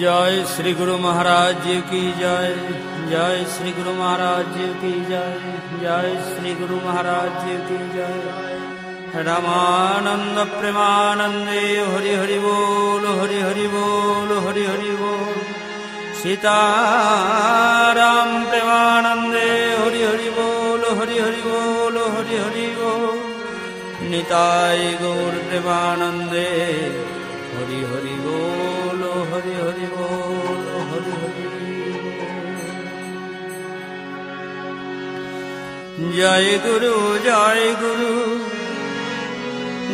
जय श्री गुरु महाराज जी की जय जय श्री गुरु महाराज जी की जय जय श्री गुरु महाराज जी की जय रामानंद प्रेमानंदे हरि हरि बोल हरि हरि बोल हरि हरि बोल सीताराम प्रेमानंदे हरि हरि बोल हरि हरि बोल हरि हरि बोल निताय गौर प्रेमानंदे हरि हरि बोल ਹਰਿ ਹਰਿ ਬੋਲ, ਹਰਿ ਹਰਿ। ਜੈ ਗੁਰੂ ਜੈ ਗੁਰੂ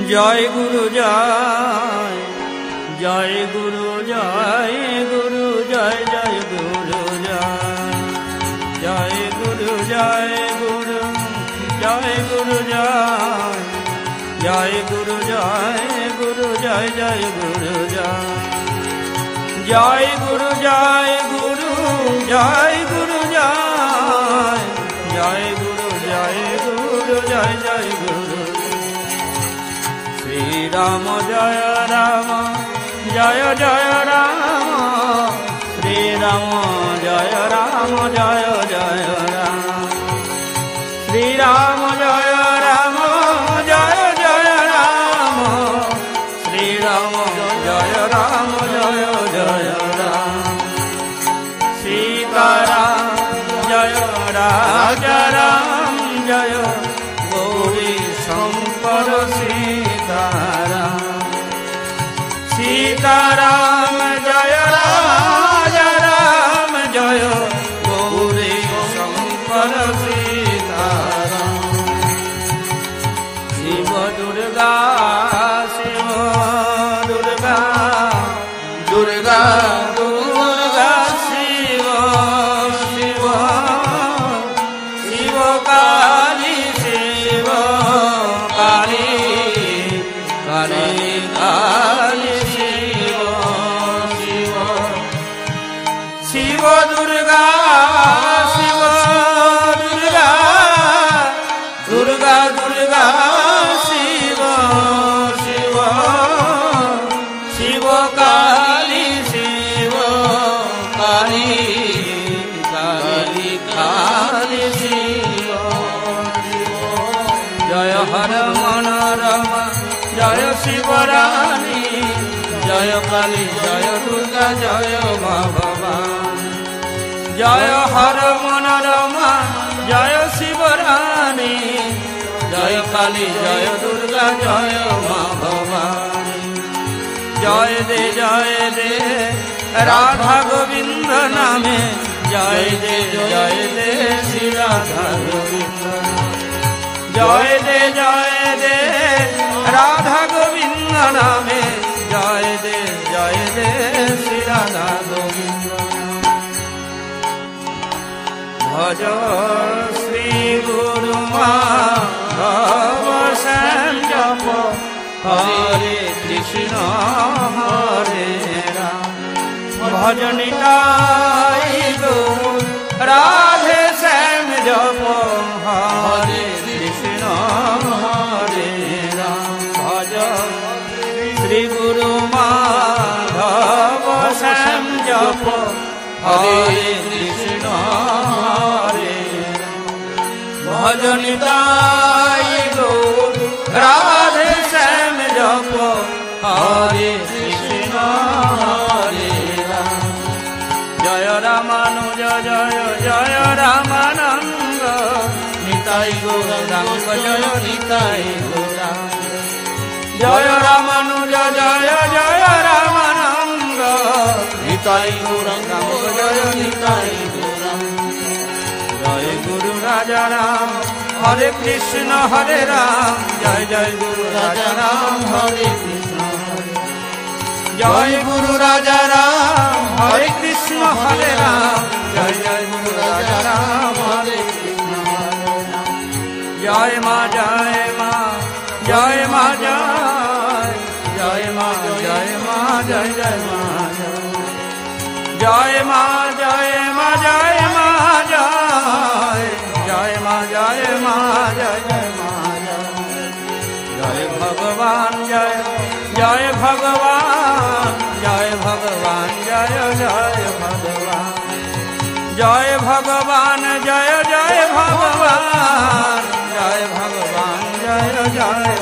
ਜੈ ਗੁਰੂ ਜੈ ਜੈ ਗੁਰੂ ਜੈ ਗੁਰੂ ਜੈ ਜੈ ਗੁਰੂ ਜੈ ਜੈ ਗੁਰੂ ਜੈ ਗੁਰੂ ਜੈ ਗੁਰੂ ਜੈ ਜੈ ਗੁਰੂ ਜੈ ਗੁਰੂ ਜੈ ਜੈ ਗੁਰੂ ਜੈ ਜੈ ਗੁਰੂ ਜੈ ਗੁਰੂ ਜੈ ਗੁਰੂ ਜੈ ਜੈ ਗੁਰੂ ਜੈ ਗੁਰੂ ਜੈ ਜੈ ਗੁਰੂ। ਸ੍ਰੀ ਰਾਮ ਜੈ ਰਾਮ, ਜੈ ਜੈ ਰਾਮ, ਸ੍ਰੀ ਰਾਮ ਜੈ ਰਾਮ, ਜੈ ਜੈ ਰਾਮ। ਸ੍ਰੀ ਰਾਮ রাজারাম জয় গৌরী শঙ্কর সীতারাম সীতারাম জয় রাজারাম জয় গৌরী শঙ্কর সীতারাম শিব দুর্গা শিব দুর্গা দুর্গা কালী শিব শিব শিব দুর্গা শিব দুর্গা দুর্গা দুর্গা শিব শিব শিব কালী শিব কালী কালী কালী শিব শিব জয় হর মনোরমা জয় শিবরানী, জয় কালী, জয় দুর্গা, জয় মা ভবানী জয় হর মনোরমা জয় শিবরানী, জয় কালী, জয় দুর্গা, জয় মা ভবানী জয় দে জয় দে, রাধা গোবিন্দ নামে। জয় দে জয় দে, শ্রী রাধা গোবিন্দ জয় দে জয় দে ভজ শ্রী গুরু মাধব শ্যাম জপ হরে কৃষ্ণ ভজনিতাই গৌর রাধে শ্যাম জপ, হরে কৃষ্ণ, হরে রাম। জয় রামানুজ জয় জয় রামানন্দ। নিতাই গৌরাঙ্গ, জয় নিতাই গৌরাঙ্গ। জয় রামানুজ, জয় জয় রামানন্দ। নিতাই গৌরাঙ্গ হরে কৃষ্ণ, হরে রাম, জয় জয় গুরু রাজা রাম, হরে কৃষ্ণ, জয় গুরু রাজা রাম, হরে কৃষ্ণ, হরে রাম, জয় জয় গুরু রাজা রাম, হরে কৃষ্ণ, জয় মা জয় মা জয় মা, জয় জয় মা জয় মা, জয় জয় মা জয় মা জয় মা, জয় ভগবান, জয় জয় ভগবান জয় ভগবান, জয় জয়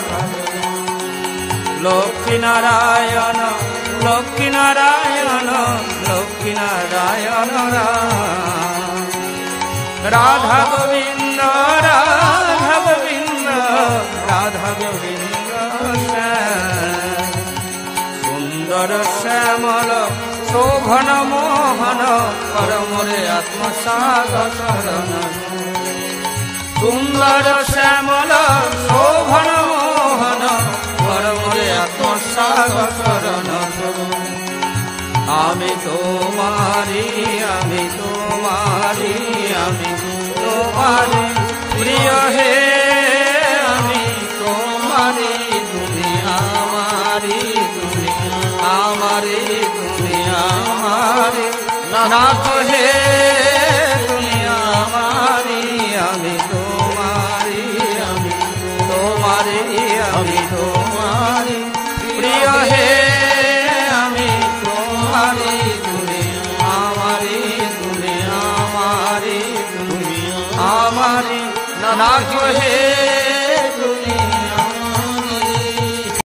লক্ষ্মী নারায়ণ লক্ষ্মী নারায়ণ লক্ষ্মী নারায়ণ রাধা গোবিন্দ রাধা গোবিন্দ রাধা গোবিন্দ। সুন্দর শ্যামল শোভন মোহন, পরমরে আত্মসাগ শরণ। সুন্দর শ্যামল, শোভন মোহন, পরমরে আত্মসাগ শরণ। আমি তোমারি আমি তোমারি আমি তোমারি প্রিয় হে নাথ হে তুমি আমারি আমি, তোমারি আমি তোমারি আমি, তোমারি প্রিয় হে আমি, তোমারি তুমি আমারি তুমি আমারি তুমি আমারি নাথ হে